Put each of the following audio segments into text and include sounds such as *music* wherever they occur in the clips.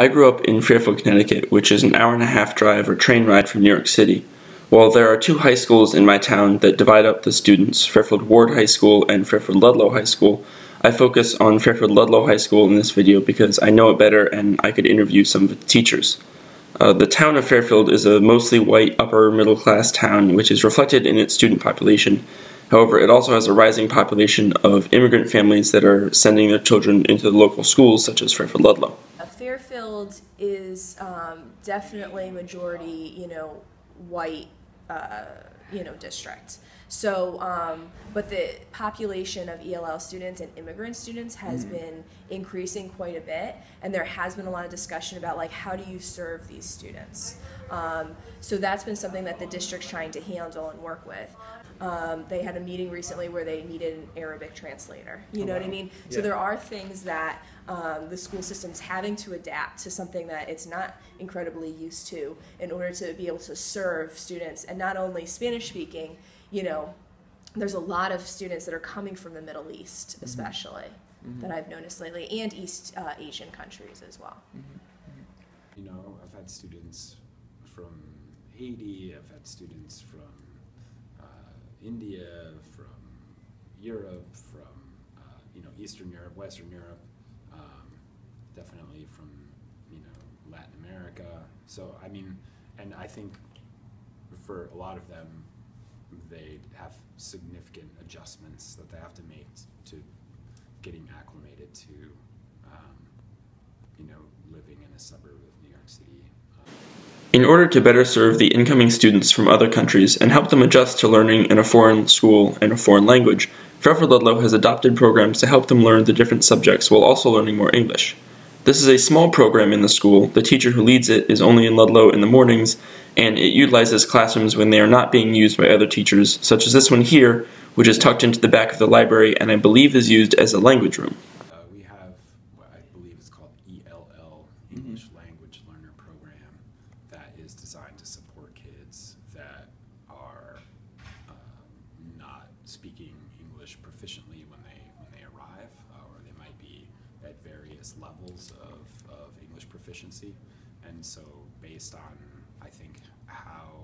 I grew up in Fairfield, Connecticut, which is an hour and a half drive or train ride from New York City. While there are two high schools in my town that divide up the students, Fairfield Warde High School and Fairfield Ludlowe High School, I focus on Fairfield Ludlowe High School in this video because I know it better and I could interview some of the teachers. Uh, the town of Fairfield is a mostly white upper middle class town which is reflected in its student population. However, it also has a rising population of immigrant families that are sending their children into the local schools such as Fairfield Ludlowe. Fairfield is um, definitely majority, you know, white uh, you know, district. So, um, but the population of ELL students and immigrant students has mm. been increasing quite a bit, and there has been a lot of discussion about like how do you serve these students. Um, so that's been something that the district's trying to handle and work with. Um, they had a meeting recently where they needed an Arabic translator. You know what I mean? Yeah. So there are things that um, the school system's having to adapt to something that it's not incredibly used to in order to be able to serve students and not only Spanish speaking, you know, there's a lot of students that are coming from the Middle East, mm-hmm. especially, mm-hmm. that I've noticed lately, and East uh, Asian countries as well. Mm-hmm. mm-hmm. You know, I've had students from Haiti, I've had students from uh, India, from Europe, from uh, you know Eastern Europe, Western Europe, definitely from you know Latin America. So I mean, and I think for a lot of them, they have significant adjustments that they have to make to getting acclimated to um, you know living in a suburb of New York City. In order to better serve the incoming students from other countries and help them adjust to learning in a foreign school and a foreign language, Fairfield Ludlowe has adopted programs to help them learn the different subjects while also learning more English. This is a small program in the school. The teacher who leads it is only in Ludlowe in the mornings, and it utilizes classrooms when they are not being used by other teachers, such as this one here, which is tucked into the back of the library and I believe is used as a language room. Levels of, of English proficiency. And so, based on, I think, how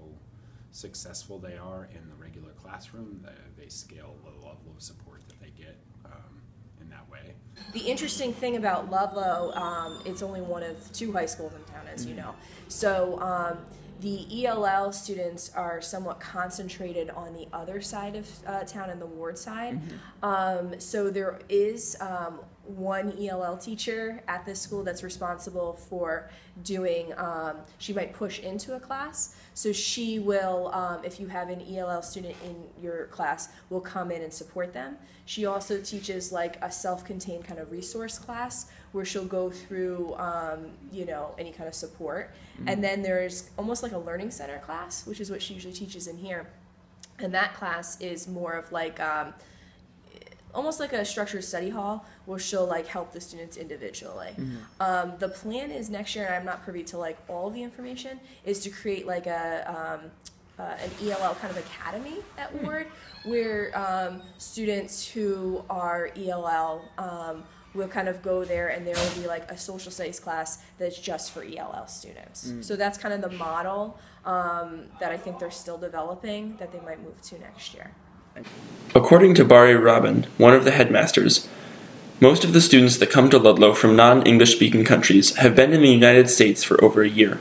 successful they are in the regular classroom, they, they scale the level of support that they get um, in that way. The interesting thing about Ludlowe, um, it's only one of two high schools in town, as mm-hmm. you know. So, um, the ELL students are somewhat concentrated on the other side of uh, town and the ward side. Mm-hmm. Um, so there is um, one ELL teacher at this school that's responsible for doing, um, she might push into a class. So she will, um, if you have an ELL student in your class, will come in and support them. She also teaches like a self-contained kind of resource class where she'll go through, um, you know, any kind of support. Mm-hmm. And then there's almost like a learning center class, which is what she usually teaches in here. And that class is more of like, um, almost like a structured study hall where she'll like help the students individually. Mm-hmm. Um, the plan is next year, and I'm not privy to like all the information, is to create like a um, uh, an ELL kind of academy at mm-hmm. Warde where um, students who are ELL um, will kind of go there and there will be like a social studies class that's just for ELL students. Mm. So that's kind of the model um, that I think they're still developing that they might move to next year. According to Barry Robin, one of the headmasters, most of the students that come to Ludlowe from non English speaking countries have been in the United States for over a year.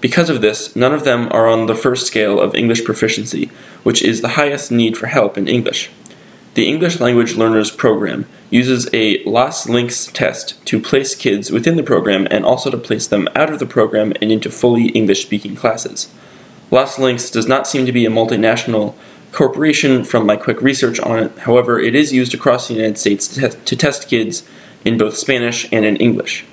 Because of this, none of them are on the first scale of English proficiency, which is the highest need for help in English. The English Language Learners Program uses a Las Links test to place kids within the program and also to place them out of the program and into fully English speaking classes. Las Links does not seem to be a multinational corporation from my quick research on it. However, it is used across the United States to, te- to test kids in both Spanish and in English.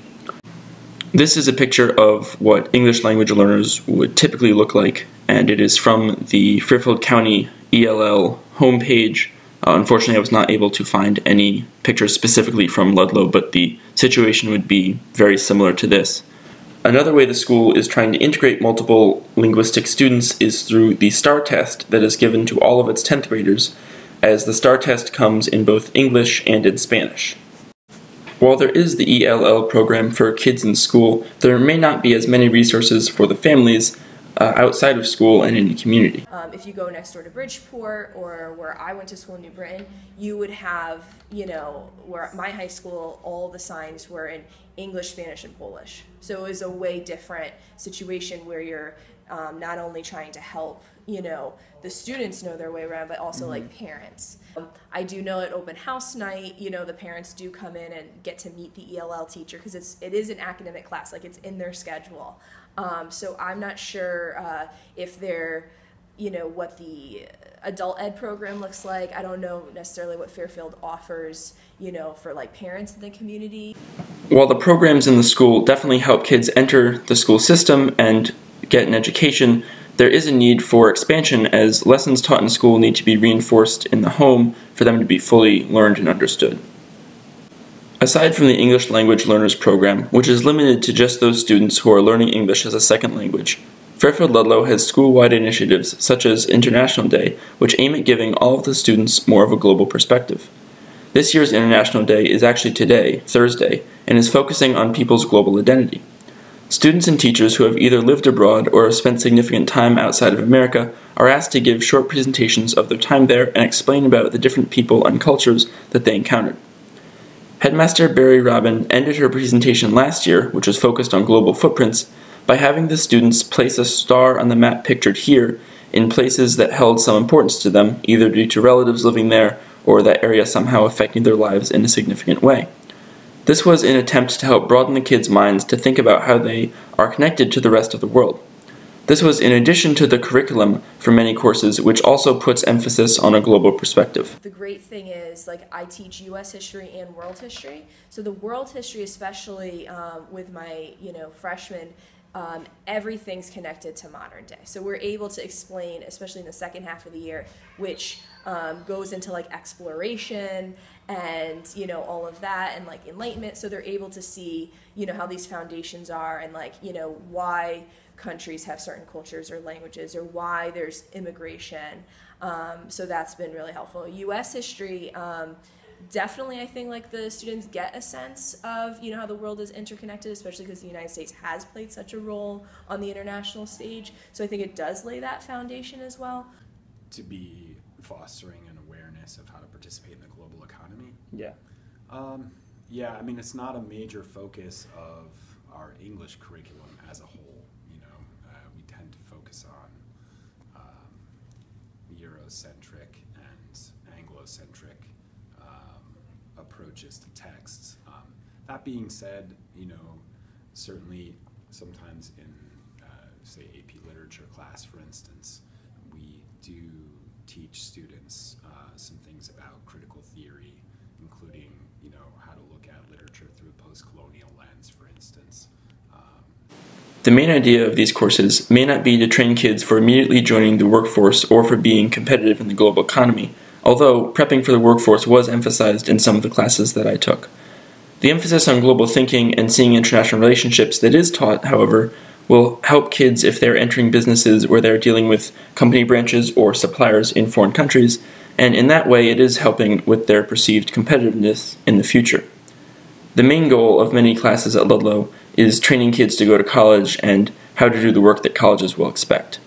This is a picture of what English language learners would typically look like, and it is from the Fairfield County ELL homepage. Uh, unfortunately, I was not able to find any pictures specifically from Ludlowe, but the situation would be very similar to this. Another way the school is trying to integrate multiple linguistic students is through the STAR test that is given to all of its 10th graders, as the STAR test comes in both English and in Spanish. While there is the ELL program for kids in school, there may not be as many resources for the families uh, outside of school and in the community. Um, if you go next door to Bridgeport or where I went to school in New Britain, you would have, you know, where my high school, all the signs were in English, Spanish, and Polish. So it was a way different situation where you're um, not only trying to help, you know, the students know their way around, but also mm-hmm. like parents. Um, I do know at open house night, you know, the parents do come in and get to meet the ELL teacher because it's it is an academic class, like it's in their schedule. Um, so I'm not sure uh, if they're, you know, what the adult ed program looks like. I don't know necessarily what Fairfield offers, you know, for like parents in the community. While the programs in the school definitely help kids enter the school system and get an education, there is a need for expansion as lessons taught in school need to be reinforced in the home for them to be fully learned and understood. Aside from the English Language Learners Program, which is limited to just those students who are learning English as a second language, Fairfield Ludlowe has school-wide initiatives such as International Day, which aim at giving all of the students more of a global perspective. This year's International Day is actually today, Thursday, and is focusing on people's global identity. Students and teachers who have either lived abroad or have spent significant time outside of America are asked to give short presentations of their time there and explain about the different people and cultures that they encountered. Headmaster Barry Robin ended her presentation last year, which was focused on global footprints, by having the students place a star on the map pictured here in places that held some importance to them, either due to relatives living there or that area somehow affecting their lives in a significant way. This was an attempt to help broaden the kids' minds to think about how they are connected to the rest of the world. This was in addition to the curriculum for many courses, which also puts emphasis on a global perspective. The great thing is, like, I teach U.S. history and world history. So the world history, especially um, with my, you know, freshmen, um, everything's connected to modern day. So we're able to explain, especially in the second half of the year, which um, goes into like exploration and you know all of that and like enlightenment. So they're able to see you know how these foundations are and like you know why countries have certain cultures or languages or why there's immigration. Um, so that's been really helpful. U.S. history, um, definitely, I think like the students get a sense of you know how the world is interconnected, especially because the United States has played such a role on the international stage. So I think it does lay that foundation as well. To be fostering awareness of how to participate in the global economy. Yeah. Um, yeah, I mean it's not a major focus of our English curriculum as a whole You know, uh, we tend to focus on um, Eurocentric and Anglocentric um, approaches to texts. Um, that being said, you know, certainly sometimes in, uh, say, AP literature class, for instance, we do teach students uh, some things about critical theory, including, you know, how to look at literature through a post-colonial lens, for instance. The main idea of these courses may not be to train kids for immediately joining the workforce or for being competitive in the global economy, although prepping for the workforce was emphasized in some of the classes that I took. The emphasis on global thinking and seeing international relationships that is taught, however, will help kids if they're entering businesses where they're dealing with company branches or suppliers in foreign countries, and in that way it is helping with their perceived competitiveness in the future. The main goal of many classes at Ludlowe is training kids to go to college and how to do the work that colleges will expect.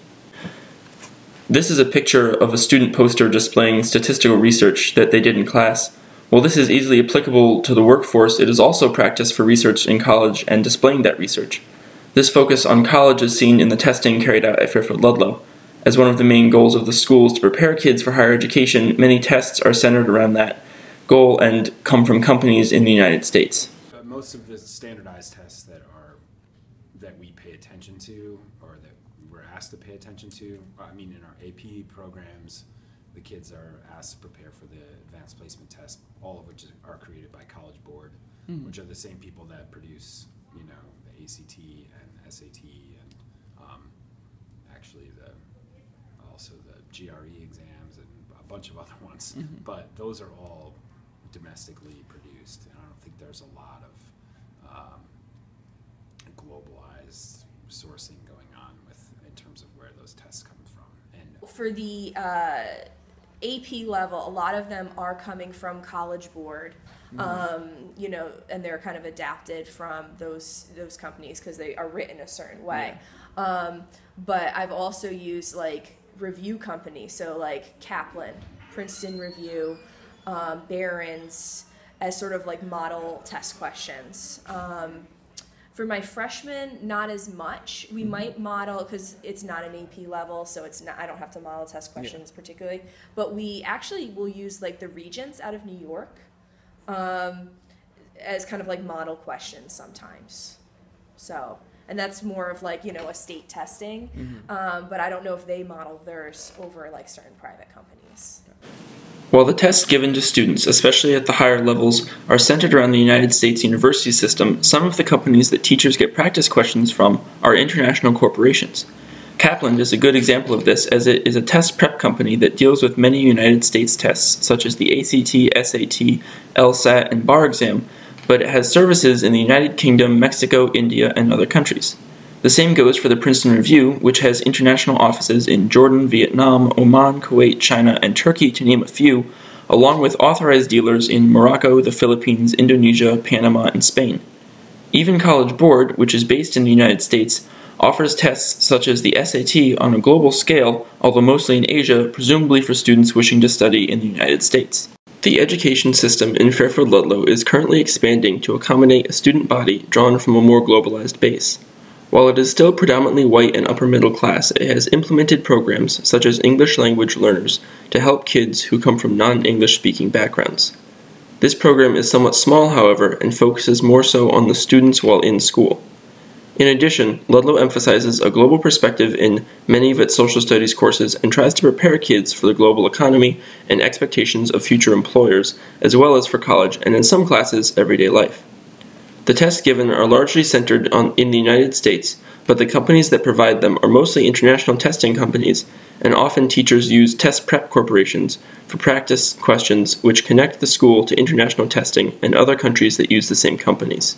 This is a picture of a student poster displaying statistical research that they did in class. While this is easily applicable to the workforce, it is also practiced for research in college and displaying that research. This focus on college is seen in the testing carried out at Fairfield Ludlowe. As one of the main goals of the school is to prepare kids for higher education, many tests are centered around that goal and come from companies in the United States most of the standardized tests that are that we pay attention to or that we're asked to pay attention to, I mean, in our AP programs, the kids are asked to prepare for the advanced placement test, all of which are created by College Board, mm. which are the same people that produce, you know, the ACT and SAT and um, actually the also the GRE exams and a bunch of other *laughs* ones. Mm-hmm. But those are all domestically produced, and I don't think there's a lot of um, globalized sourcing going on with in terms of where those tests come from. And for the uh, AP level, a lot of them are coming from College Board. Um, you know, and they're kind of adapted from those those companies because they are written a certain way. Um, but I've also used like review companies, so like Kaplan, Princeton Review, um, Barron's, as sort of like model test questions. Um, for my freshmen, not as much. We might model because it's not an AP level, so it's not. I don't have to model test questions particularly. But we actually will use like the regents out of New York um, as kind of like model questions sometimes. So, and that's more of like you know a state testing. Um, but I don't know if they model theirs over like certain private companies. While the tests given to students, especially at the higher levels, are centered around the United States university system, some of the companies that teachers get practice questions from are international corporations. Kaplan is a good example of this as it is a test prep company that deals with many United States tests such as the ACT, SAT, LSAT, and bar exam, but it has services in the United Kingdom, Mexico, India, and other countries. The same goes for the Princeton Review, which has international offices in Jordan, Vietnam, Oman, Kuwait, China, and Turkey, to name a few, along with authorized dealers in Morocco, the Philippines, Indonesia, Panama, and Spain. Even College Board, which is based in the United States, offers tests such as the SAT on a global scale, although mostly in Asia, presumably for students wishing to study in the United States. The education system in Fairfield Ludlowe is currently expanding to accommodate a student body drawn from a more globalized base. While it is still predominantly white and upper middle class, it has implemented programs such as English language learners to help kids who come from non English speaking backgrounds. This program is somewhat small, however, and focuses more so on the students while in school. In addition, Ludlowe emphasizes a global perspective in many of its social studies courses and tries to prepare kids for the global economy and expectations of future employers, as well as for college and in some classes, everyday life. The tests given are largely centered on in the United States, but the companies that provide them are mostly international testing companies, and often teachers use test prep corporations for practice questions which connect the school to international testing and other countries that use the same companies.